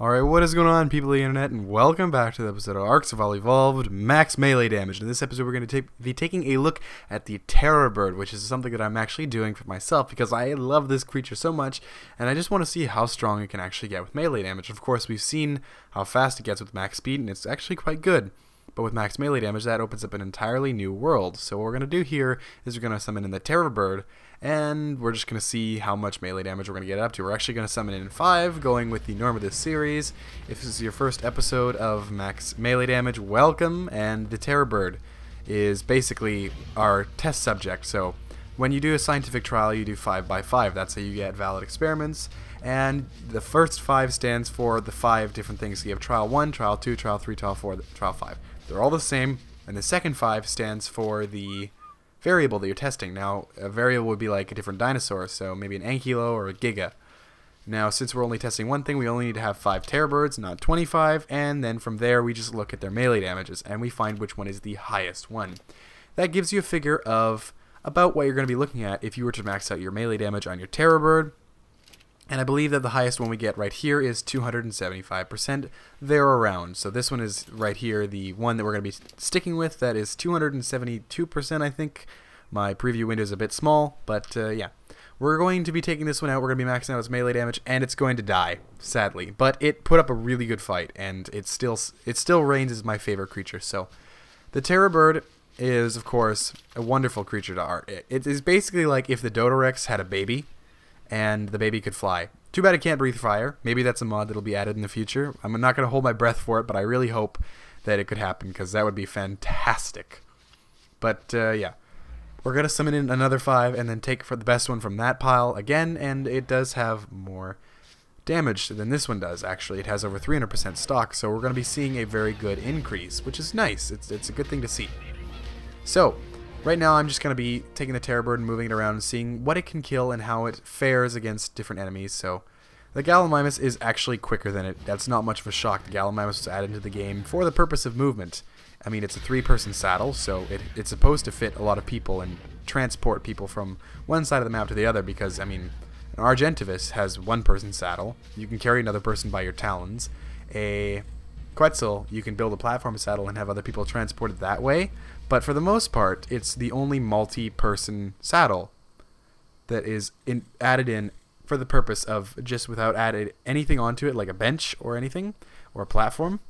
Alright, what is going on, people of the internet, and welcome back to the episode of Ark Survival Evolved Max Melee Damage. In this episode, we're going to be taking a look at the Terror Bird, which is something that I'm actually doing for myself because I love this creature so much, and I just want to see how strong it can actually get with melee damage. Of course, we've seen how fast it gets with max speed, and it's actually quite good. But with max melee damage, that opens up an entirely new world. So what we're going to do here is we're going to summon in the Terror Bird, and we're just going to see how much melee damage we're going to get up to. We're actually going to summon in 5, going with the norm of this series. If this is your first episode of max melee damage, welcome, and the Terror Bird is basically our test subject. So when you do a scientific trial, you do 5 by 5. That's how you get valid experiments. And the first 5 stands for the 5 different things. So you have trial 1, trial 2, trial 3, trial 4, trial 5. They're all the same. And the second 5 stands for the variable that you're testing. Now, a variable would be like a different dinosaur, so maybe an Ankylo or a Giga. Now, since we're only testing one thing, we only need to have 5 Terror Birds, not 25, and then from there we just look at their melee damages, and we find which one is the highest one. That gives you a figure of about what you're going to be looking at if you were to max out your melee damage on your Terror Bird, and I believe that the highest one we get right here is 275%. There around. So this one is right here, the one that we're going to be sticking with. That is 272%, I think. My preview window is a bit small, but uh, yeah. We're going to be taking this one out. We're going to be maxing out its melee damage, and it's going to die, sadly. But it put up a really good fight, and it still it still reigns as my favorite creature. So, the Terror Bird is, of course, a wonderful creature to Ark. It, is basically like if the Dodorex had a baby, and the baby could fly. Too bad it can't breathe fire. Maybe that's a mod that'll be added in the future. I'm not going to hold my breath for it, but I really hope that it could happen because that would be fantastic. But uh, yeah, we're going to summon in another five and then take for the best one from that pile again, and it does have more damage than this one does, actually. It has over 300% stock, so we're going to be seeing a very good increase, which is nice. It's, it's a good thing to see. So, Right now, I'm just going to be taking the Terror Bird and moving it around and seeing what it can kill and how it fares against different enemies. So, the Gallimimus is actually quicker than it. That's not much of a shock. The Gallimimus was added into the game for the purpose of movement. I mean, it's a three-person saddle, so it, it's supposed to fit a lot of people and transport people from one side of the map to the other because, I mean, an Argentavis has one-person saddle. You can carry another person by your talons. A Quetzal, you can build a platform saddle and have other people transported that way. But for the most part, it's the only multi-person saddle that is in, added in for the purpose of just without added anything onto it, like a bench or anything, or a platform.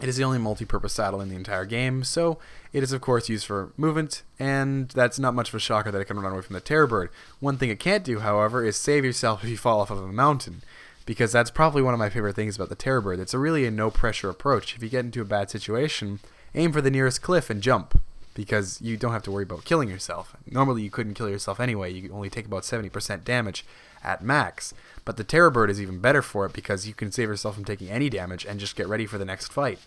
It is the only multi-purpose saddle in the entire game, so it is of course used for movement, and that's not much of a shocker that it can run away from the Terror Bird. One thing it can't do, however, is save yourself if you fall off of a mountain, because that's probably one of my favorite things about the Terror Bird. It's a really a no-pressure approach. If you get into a bad situation, aim for the nearest cliff and jump because you don't have to worry about killing yourself. Normally you couldn't kill yourself anyway. You only take about 70% damage at max. But the Terror Bird is even better for it because you can save yourself from taking any damage and just get ready for the next fight.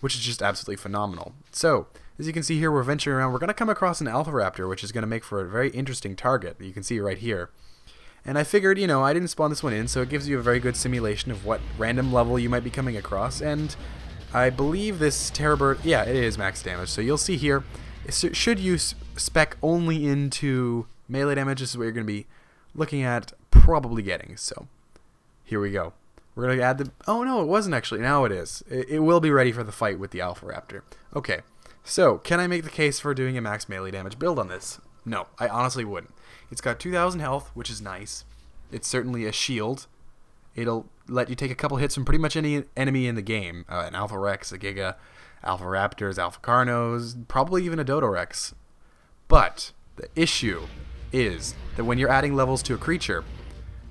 Which is just absolutely phenomenal. So, as you can see here, we're venturing around. We're going to come across an Alpha Raptor, which is going to make for a very interesting target. You can see right here. And I figured, you know, I didn't spawn this one in, so it gives you a very good simulation of what random level you might be coming across. And I believe this Terror Bird, yeah, it is max damage. So you'll see here, should you spec only into melee damage, this is what you're going to be looking at probably getting. So here we go. We're going to add the, oh no, it wasn't actually, now it is. It, it will be ready for the fight with the Alpha Raptor. Okay, so can I make the case for doing a max melee damage build on this? No, I honestly wouldn't. It's got 2,000 health, which is nice. It's certainly a shield. It'll let you take a couple hits from pretty much any enemy in the game. Uh, an Alpha Rex, a Giga, Alpha Raptors, Alpha Carnos, probably even a Dodorex. But the issue is that when you're adding levels to a creature,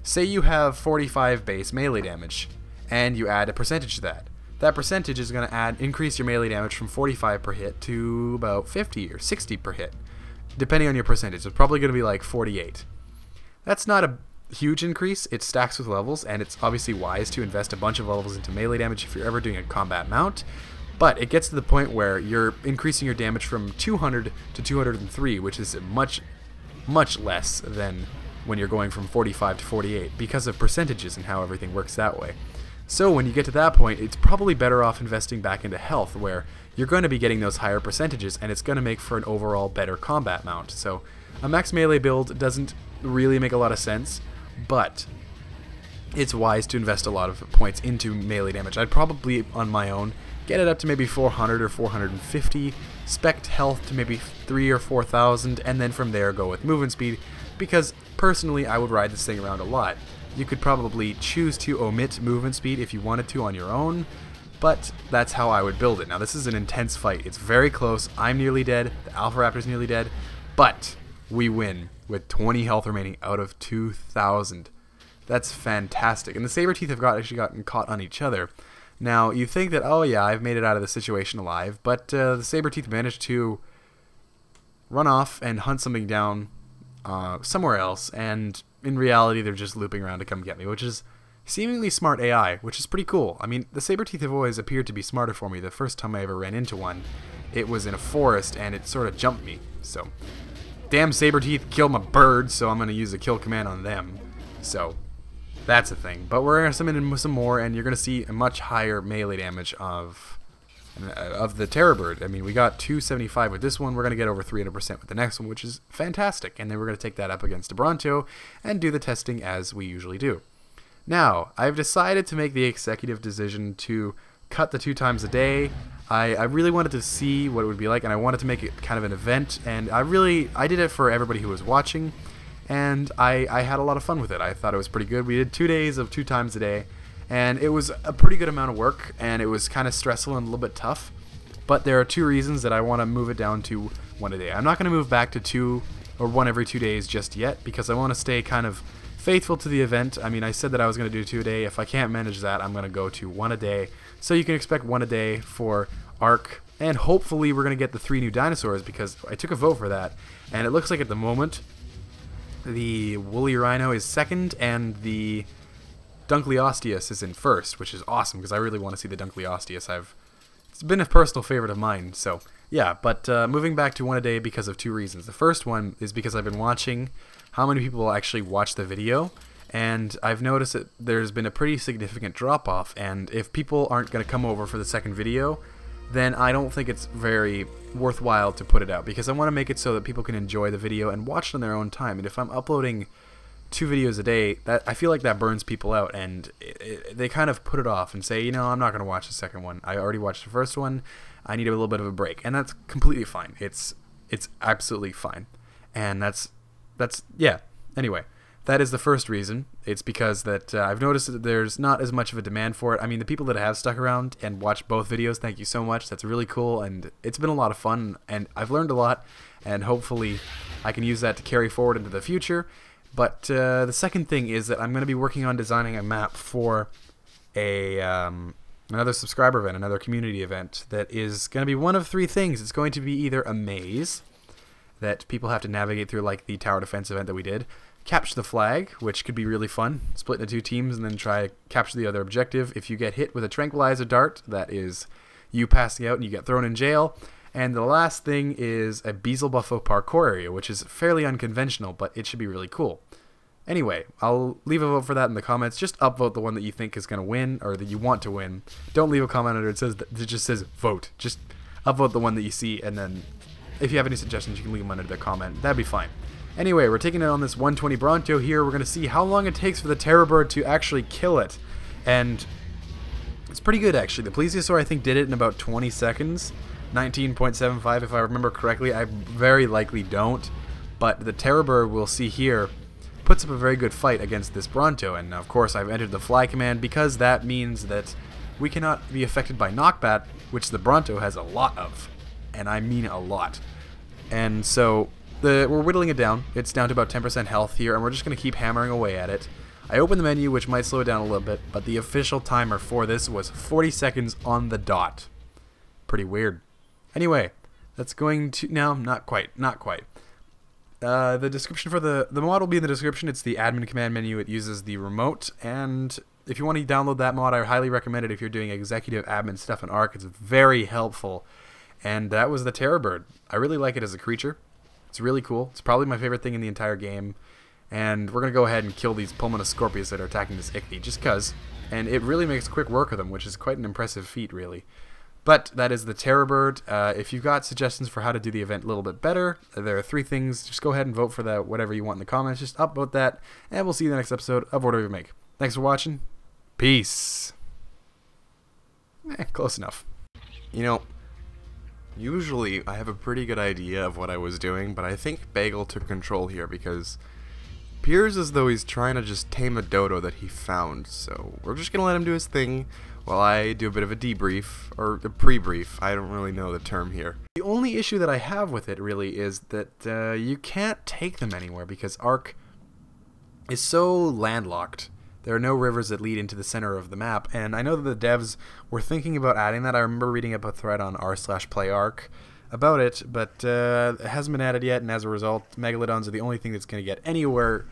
say you have 45 base melee damage, and you add a percentage to that. That percentage is going to add increase your melee damage from 45 per hit to about 50 or 60 per hit, depending on your percentage. It's probably going to be like 48. That's not a huge increase. It stacks with levels, and it's obviously wise to invest a bunch of levels into melee damage if you're ever doing a combat mount. But it gets to the point where you're increasing your damage from 200 to 203, which is much, much less than when you're going from 45 to 48 because of percentages and how everything works that way. So when you get to that point, it's probably better off investing back into health where you're going to be getting those higher percentages and it's going to make for an overall better combat mount. So a max melee build doesn't really make a lot of sense but it's wise to invest a lot of points into melee damage. I'd probably, on my own, get it up to maybe 400 or 450, spec health to maybe 3 or 4,000, and then from there go with movement speed, because personally I would ride this thing around a lot. You could probably choose to omit movement speed if you wanted to on your own, but that's how I would build it. Now this is an intense fight. It's very close. I'm nearly dead. The Alpha Raptor's nearly dead, but we win with 20 health remaining out of 2,000. That's fantastic. And the saber teeth have got actually gotten caught on each other. Now you think that oh yeah I've made it out of the situation alive, but uh, the saber teeth managed to run off and hunt something down uh, somewhere else, and in reality they're just looping around to come get me, which is seemingly smart AI, which is pretty cool. I mean the saber teeth have always appeared to be smarter for me. The first time I ever ran into one, it was in a forest and it sort of jumped me. So damn saber teeth killed my bird, so I'm gonna use a kill command on them. So that's a thing. But we're gonna summon in some more, and you're gonna see a much higher melee damage of of the Terror Bird. I mean, we got 275 with this one. We're gonna get over 300% with the next one, which is fantastic. And then we're gonna take that up against Bronto and do the testing as we usually do. Now, I've decided to make the executive decision to cut the two times a day. I, I really wanted to see what it would be like, and I wanted to make it kind of an event. And I really I did it for everybody who was watching and I, I had a lot of fun with it. I thought it was pretty good. We did two days of two times a day, and it was a pretty good amount of work, and it was kind of stressful and a little bit tough. But there are two reasons that I want to move it down to one a day. I'm not going to move back to two or one every two days just yet because I want to stay kind of faithful to the event. I mean, I said that I was going to do two a day. If I can't manage that, I'm going to go to one a day. So you can expect one a day for Ark. And hopefully we're going to get the three new dinosaurs because I took a vote for that. And it looks like at the moment the woolly rhino is second, and the Dunkleosteus is in first, which is awesome because I really want to see the Dunkleosteus. I've it's been a personal favorite of mine, so yeah. But uh, moving back to one a day because of two reasons. The first one is because I've been watching how many people actually watch the video, and I've noticed that there's been a pretty significant drop off. And if people aren't going to come over for the second video, then I don't think it's very worthwhile to put it out because I want to make it so that people can enjoy the video and watch it on their own time. And if I'm uploading two videos a day, that I feel like that burns people out, and it, it, they kind of put it off and say, you know, I'm not going to watch the second one. I already watched the first one. I need a little bit of a break, and that's completely fine. It's it's absolutely fine, and that's that's yeah. Anyway, that is the first reason. It's because that uh, I've noticed that there's not as much of a demand for it. I mean, the people that have stuck around and watched both videos, thank you so much. That's really cool, and it's been a lot of fun, and I've learned a lot, and hopefully I can use that to carry forward into the future. But uh, the second thing is that I'm going to be working on designing a map for a um, another subscriber event, another community event that is going to be one of three things. It's going to be either a maze that people have to navigate through, like the tower defense event that we did capture the flag, which could be really fun. Split into two teams and then try to capture the other objective. If you get hit with a tranquilizer dart, that is you passing out and you get thrown in jail. And the last thing is a Beelzebufo parkour area, which is fairly unconventional, but it should be really cool. Anyway, I'll leave a vote for that in the comments. Just upvote the one that you think is going to win or that you want to win. Don't leave a comment under it says that it just says vote. Just upvote the one that you see, and then if you have any suggestions, you can leave them under the comment. That'd be fine. Anyway, we're taking it on this 120 Bronto here. We're going to see how long it takes for the Terror Bird to actually kill it. And it's pretty good, actually. The Plesiosaur, I think, did it in about 20 seconds. 19.75, if I remember correctly. I very likely don't. But the Terror Bird, we'll see here, puts up a very good fight against this Bronto. And, of course, I've entered the Fly command because that means that we cannot be affected by Knockback, which the Bronto has a lot of. And I mean a lot. And so the, we're whittling it down. It's down to about 10% health here, and we're just going to keep hammering away at it. I open the menu, which might slow it down a little bit, but the official timer for this was 40 seconds on the dot. Pretty weird. Anyway, that's going to... No, not quite. Not quite. Uh, the description for the... The mod will be in the description. It's the admin command menu. It uses the remote, and if you want to download that mod, I highly recommend it if you're doing executive admin stuff in Ark. It's very helpful. And that was the Terror Bird. I really like it as a creature. It's really cool. It's probably my favorite thing in the entire game. And we're going to go ahead and kill these Pulmonoscorpius that are attacking this Ichthy, just because. And it really makes quick work of them, which is quite an impressive feat, really. But that is the Terror Bird. Uh, if you've got suggestions for how to do the event a little bit better, there are three things. Just go ahead and vote for that, whatever you want in the comments. Just upvote that, and we'll see you in the next episode of Whatever We Make. Thanks. For watching. Peace. Eh, close enough. You know, usually I have a pretty good idea of what I was doing, but I think Bagel took control here because appears as though he's trying to just tame a dodo that he found. So we're just gonna let him do his thing while I do a bit of a debrief or a pre-brief. I don't really know the term here. The only issue that I have with it really is that uh, you can't take them anywhere because Ark is so landlocked. There are no rivers that lead into the center of the map, and I know that the devs were thinking about adding that. I remember reading up a thread on r slash play Ark about it, but uh, it hasn't been added yet, and as a result, megalodons are the only thing that's going to get anywhere